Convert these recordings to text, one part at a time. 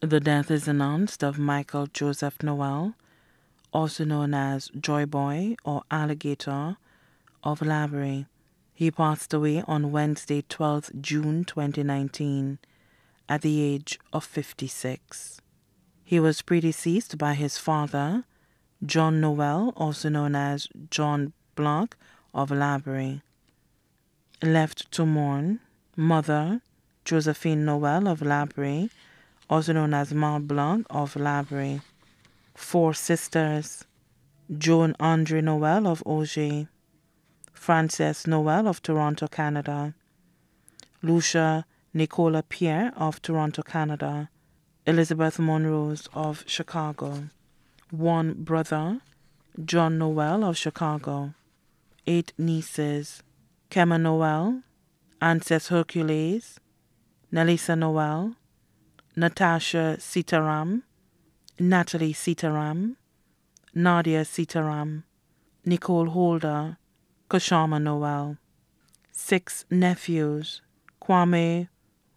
The death is announced of Michael Joseph Noel, also known as Joy Boy or Alligator, of Laborie. He passed away on Wednesday, 12th June 2019, at the age of 56. He was predeceased by his father, John Noel, also known as John Blanc of Laborie. Left to mourn, mother, Josephine Noel of Laborie, also known as Ma Blanc of Laborie. Four sisters, Joan Andre Noel of Augier, Frances Noel of Toronto, Canada, Lucia Nicola Pierre of Toronto, Canada, Elizabeth Monrose of Chicago, one brother, John Noel of Chicago, eight nieces, Kemma Noel, Ances Hercules, Nelisa Noel, Natasha Sitaram, Natalie Sitaram, Nadia Sitaram, Nicole Holder, Kashama Noel. Six nephews, Kwame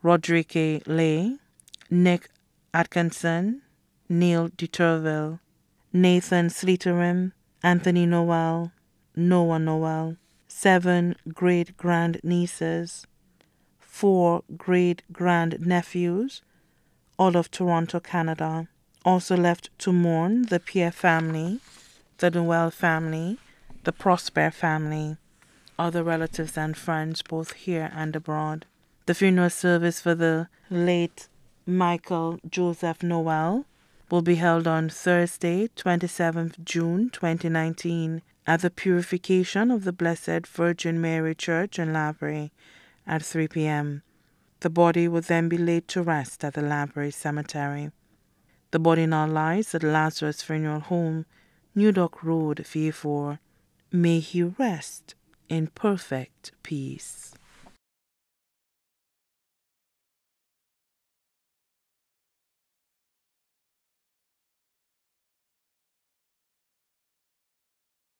Rodriguez Lay, Nick Atkinson, Neil Deturville, Nathan Sleeterim, Anthony Noel, Noah Noel. Seven great grand nieces, four great grand nephews, all of Toronto, Canada. Also left to mourn the Pierre family, the Noel family, the Prosper family, other relatives and friends both here and abroad. The funeral service for the late Michael Joseph Noel will be held on Thursday, 27th June 2019 at the Purification of the Blessed Virgin Mary Church in Laborie at 3 p.m. The body will then be laid to rest at the Laborie Cemetery. The body now lies at Lazarus Funeral Home, New Dock Road, Fort. May he rest in perfect peace.